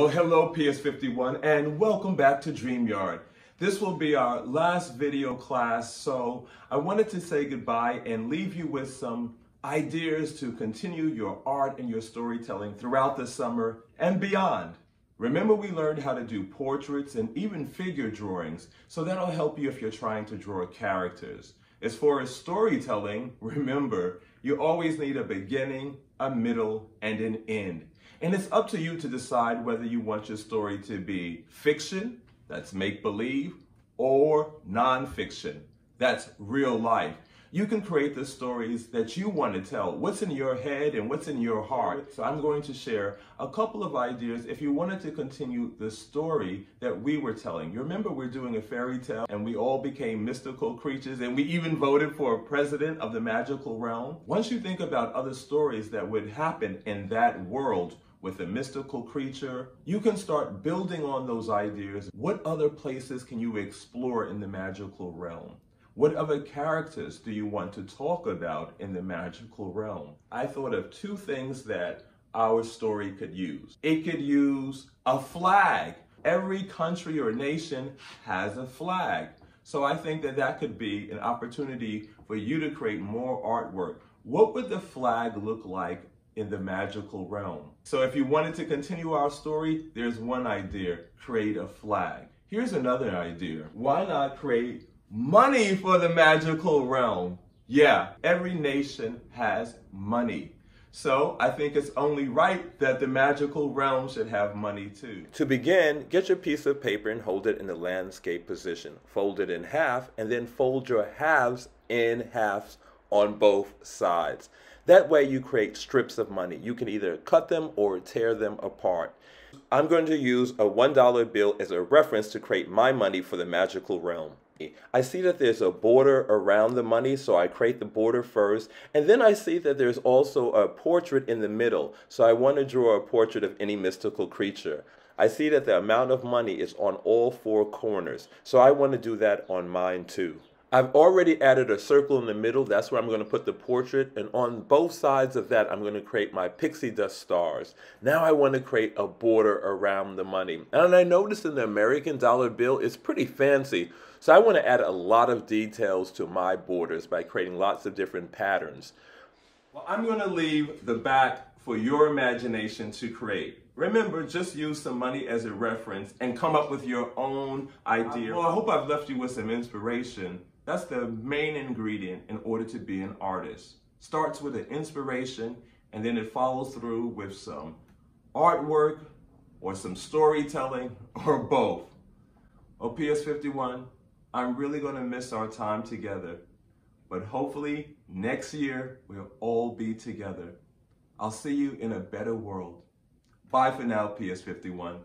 Well, hello PS51 and welcome back to DreamYard. This will be our last video class, so I wanted to say goodbye and leave you with some ideas to continue your art and your storytelling throughout the summer and beyond. Remember we learned how to do portraits and even figure drawings, so that'll help you if you're trying to draw characters. As far as storytelling, remember, you always need a beginning, a middle, and an end. And it's up to you to decide whether you want your story to be fiction, that's make believe, or nonfiction, that's real life. You can create the stories that you want to tell, what's in your head and what's in your heart. So I'm going to share a couple of ideas if you wanted to continue the story that we were telling. You remember we're doing a fairy tale and we all became mystical creatures and we even voted for a president of the magical realm. Once you think about other stories that would happen in that world, with a mystical creature, you can start building on those ideas. What other places can you explore in the magical realm? What other characters do you want to talk about in the magical realm? I thought of two things that our story could use. It could use a flag. Every country or nation has a flag. So I think that that could be an opportunity for you to create more artwork. What would the flag look like in the magical realm? So if you wanted to continue our story, there's one idea, create a flag. Here's another idea. Why not create money for the magical realm. Yeah, every nation has money. So I think it's only right that the magical realm should have money too. To begin, get your piece of paper and hold it in the landscape position. Fold it in half and then fold your halves in halves on both sides. That way you create strips of money. You can either cut them or tear them apart. I'm going to use a $1 bill as a reference to create my money for the magical realm. I see that there's a border around the money, so I create the border first. And then I see that there's also a portrait in the middle, so I want to draw a portrait of any mystical creature. I see that the amount of money is on all four corners, so I want to do that on mine too. I've already added a circle in the middle. That's where I'm going to put the portrait. And on both sides of that, I'm going to create my pixie dust stars. Now I want to create a border around the money. And I noticed in the American dollar bill, it's pretty fancy. So I want to add a lot of details to my borders by creating lots of different patterns. Well, I'm going to leave the back for your imagination to create. Remember, just use some money as a reference and come up with your own idea. Well, I hope I've left you with some inspiration that's the main ingredient in order to be an artist. Starts with an inspiration and then it follows through with some artwork or some storytelling or both. Oh, PS51, I'm really going to miss our time together, but hopefully next year we'll all be together. I'll see you in a better world. Bye for now, PS51.